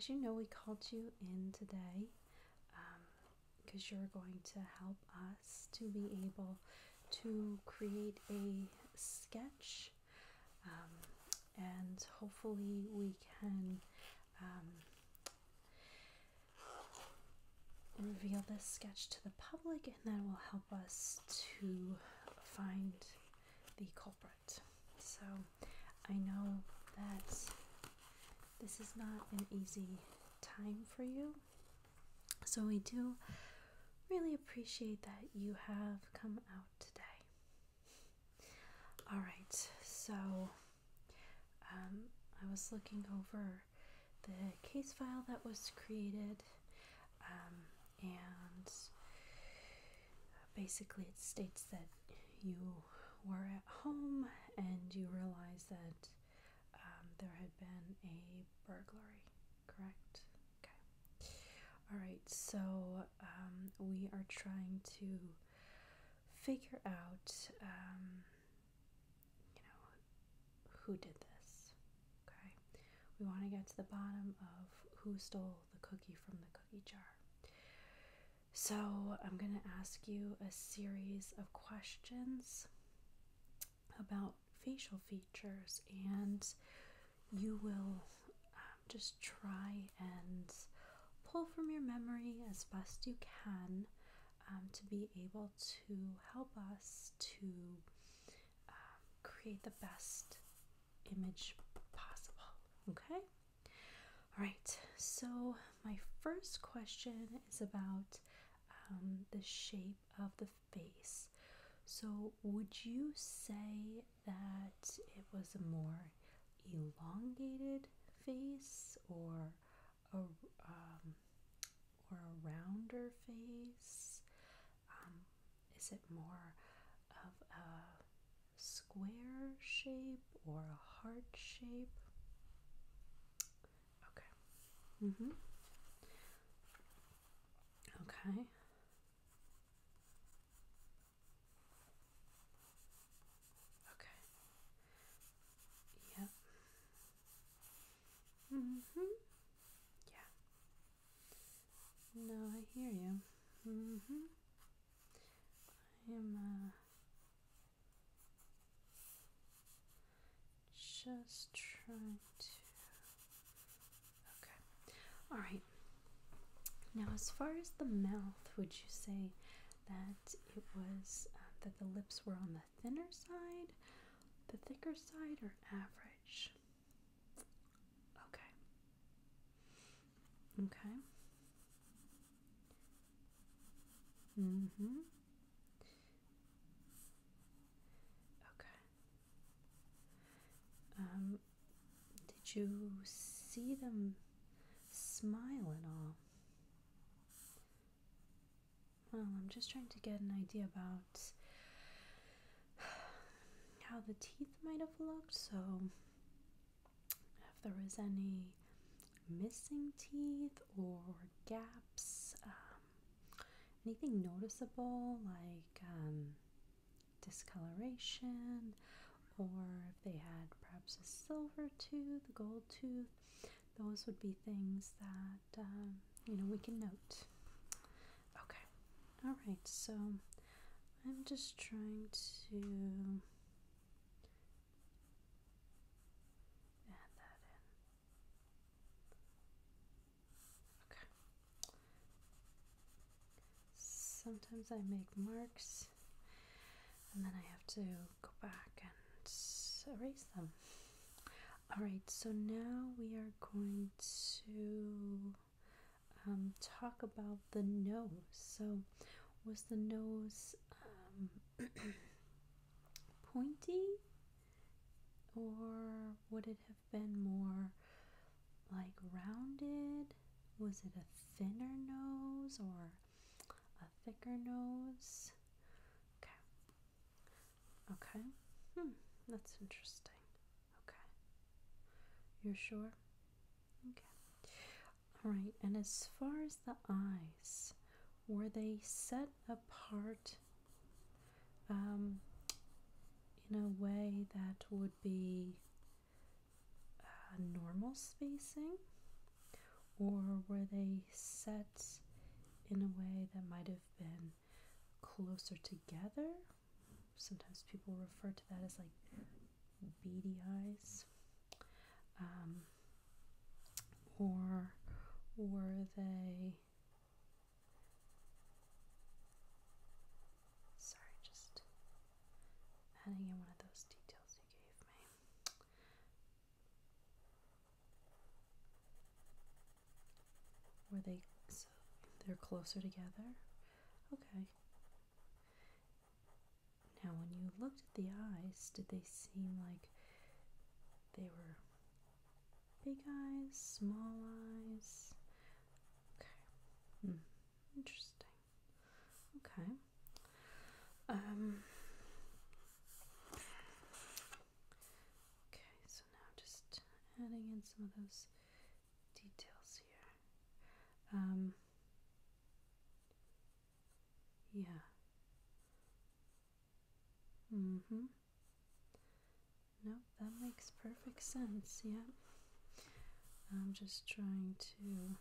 as you know, we called you in today because you're going to help us to be able to create a sketch um, and hopefully we can um, reveal this sketch to the public and that will help us to find the culprit. So I know that this is not an easy time for you. So we do really appreciate that you have come out today. All right, so um, I was looking over the case file that was created, um, and basically it states that you were at home and you realized that there had been a burglary, correct? Okay. All right, so um, we are trying to figure out, um, you know, who did this. Okay, we want to get to the bottom of who stole the cookie from the cookie jar. So, I'm going to ask you a series of questions about facial features, and you will um, just try and pull from your memory as best you can um, to be able to help us to um, create the best image possible. Okay? All right, so my first question is about um, the shape of the face. So, would you say that it was a more elongated face or a um, or a rounder face? Um, is it more of a square shape or a heart shape? Okay. Mhm. Okay. Okay. Yep. Mhm. Yeah. No, I hear you. Mhm. I am uh just trying to Okay. All right. Now, as far as the mouth, would you say that it was uh, that the lips were on the thinner side, the thicker side, or average? Okay. Okay. Mm-hmm. Okay. Um, did you see them smile at all? Well, I'm just trying to get an idea about how the teeth might have looked. So, if there was any missing teeth or gaps, anything noticeable like um, discoloration, or if they had perhaps a silver tooth, a gold tooth, those would be things that um, you know we can note. Okay, all right, so I'm just trying to add that in. Okay. Sometimes I make marks and then I have to go back and erase them. Alright, so now we are going to um, talk about the nose. So, was the nose um, pointy or would it have been more like rounded? Was it a thinner nose or thicker nose? Okay. Okay. Hmm, that's interesting. Okay. You're sure? Okay. Alright, and as far as the eyes, were they set apart um, in a way that would be uh, normal spacing? or were they set in a way that might have been closer together? Sometimes people refer to that as like beady eyes. Um, or were they sorry just adding in one of those details you gave me were they they're closer together okay now when you looked at the eyes did they seem like they were big eyes, small eyes. Okay. Hmm. Interesting. Okay. Um. Okay, so now just adding in some of those details here. Um. Yeah. Mm-hmm. Nope, that makes perfect sense. Yeah. I'm just trying to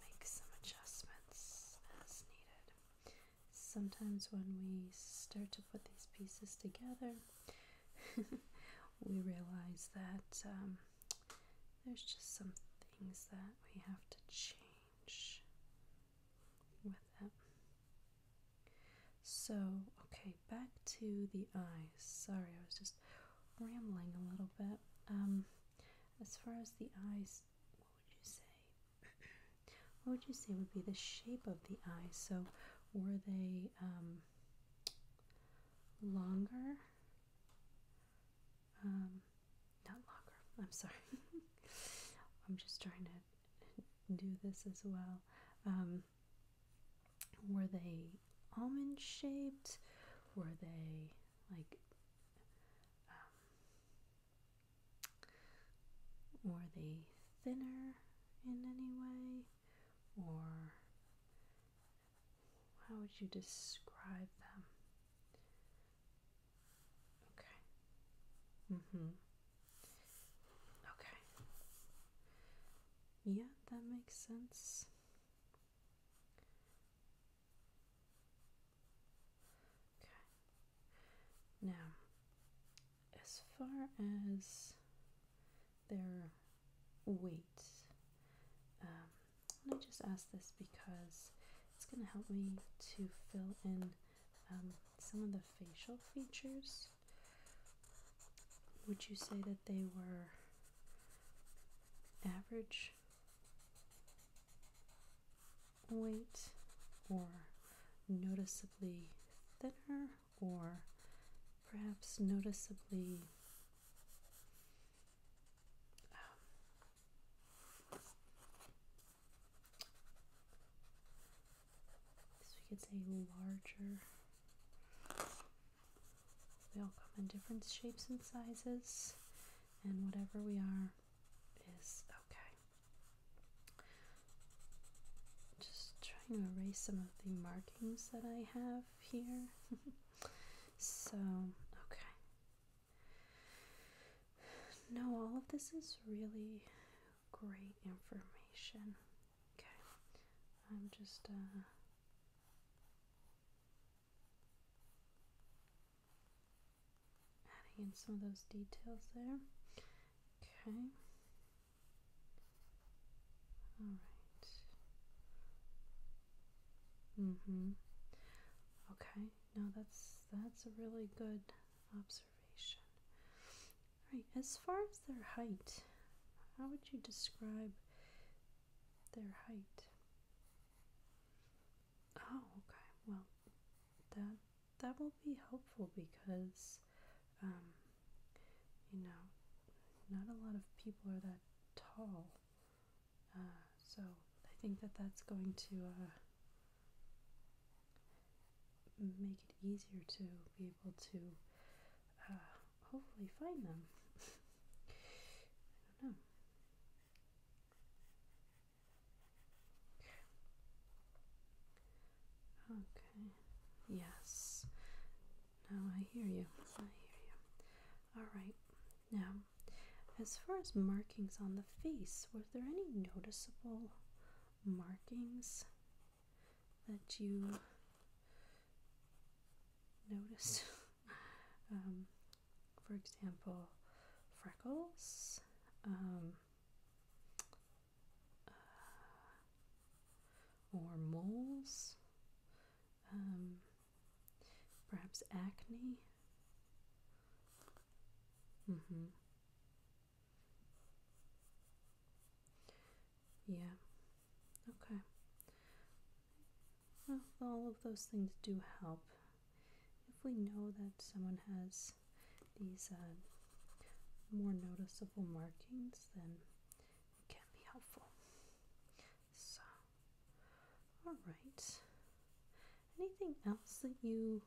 make some adjustments as needed. Sometimes when we start to put these pieces together, we realize that um, there's just some things that we have to change with it. So, okay, back to the eyes. Sorry, I was just rambling a little bit. Um, as far as the eyes, what would you say? what would you say would be the shape of the eyes? So, were they um, longer? Um, not longer. I'm sorry. I'm just trying to do this as well. Um, were they almond shaped? Were they like um, were they thinner in any way? Or how would you describe them? Okay. Mm-hmm. Okay. Yeah, that makes sense. Now, as far as their weight, um, I just ask this because it's going to help me to fill in um, some of the facial features. Would you say that they were average weight or noticeably thinner or perhaps noticeably um, could say larger. We all come in different shapes and sizes, and whatever we are is okay. Just trying to erase some of the markings that I have here. So, okay. No, all of this is really great information. Okay. I'm just, uh, in some of those details there. Okay. All right. Mm-hmm. Okay. No, that's that's a really good observation. Right, as far as their height, how would you describe their height? Oh, okay. Well, that that will be helpful because, um, you know, not a lot of people are that tall. Uh, so I think that that's going to uh, make it easier to be able to uh, hopefully find them. I don't know. Okay. Yes. Now I hear you. I hear you. All right. Now, As far as markings on the face, were there any noticeable markings that you noticed? um, for example, freckles, um, or moles, um, perhaps acne. Mm-hmm. Yeah. Okay. Well, all of those things do help. If we know that someone has these uh, more noticeable markings, then it can be helpful. So, all right. Anything else that you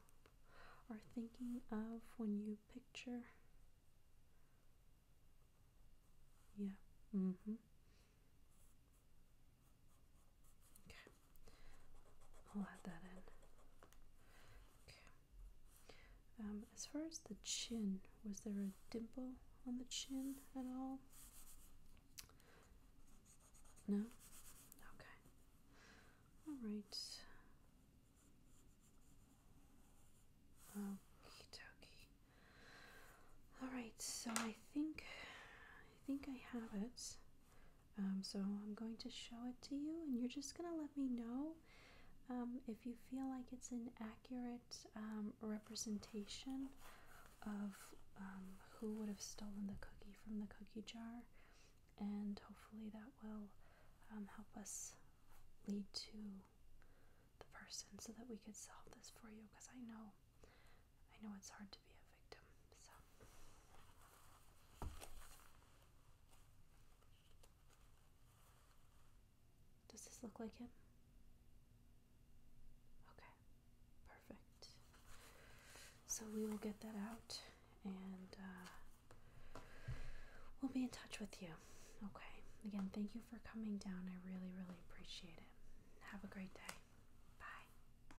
are thinking of when you picture? Yeah. Mm-hmm. Okay. I'll add that in. Okay. Um, as far as the chin, was there a dimple on the chin at all? No? Okay. Alright. Okie dokie. Alright, so I think think I have it. Um, so I'm going to show it to you and you're just gonna let me know um, if you feel like it's an accurate um, representation of um, who would have stolen the cookie from the cookie jar, and hopefully that will um, help us lead to the person so that we could solve this for you because I know I know it's hard to be a victim. So Look like him? Okay. Perfect. So we will get that out and uh, we'll be in touch with you. Okay. Again, thank you for coming down. I really, really appreciate it. Have a great day.